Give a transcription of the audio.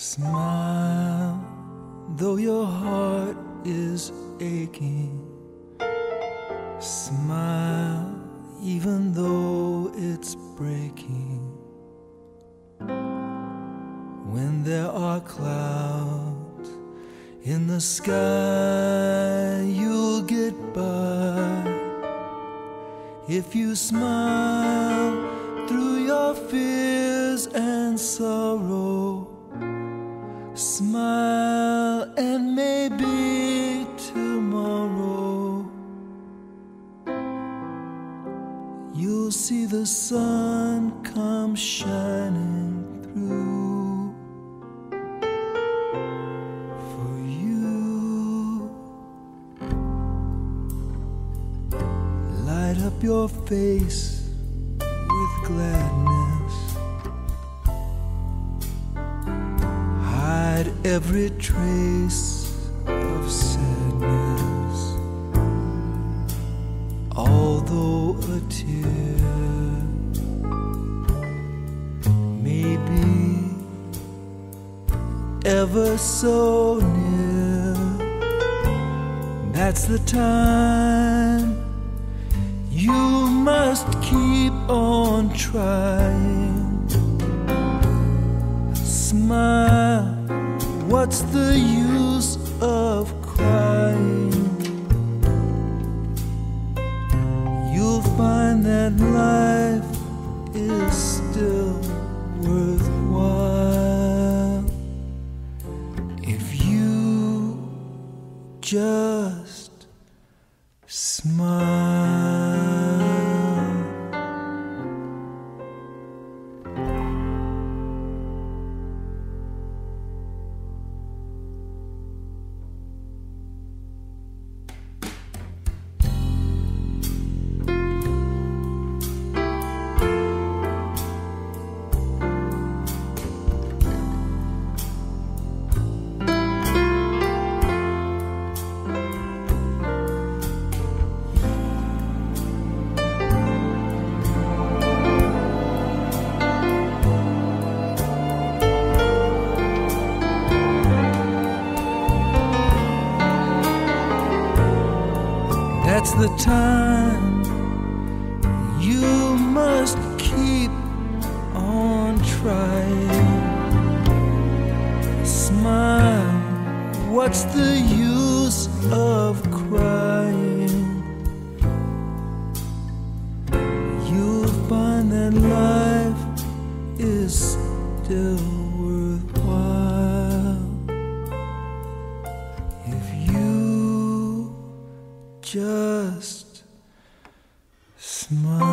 Smile, though your heart is aching. Smile, even though it's breaking. When there are clouds in the sky, you'll get by. If you smile through your fears and sorrow, smile and maybe tomorrow you'll see the sun come shining through for you. Light up your face with gladness. Every trace of sadness. Although a tear may be ever so near, that's the time you must keep on trying. Smile, what's the use of crying? You'll find that life is still worthwhile if you just smile. That's the time you must keep on trying. Smile, what's the use? just smile.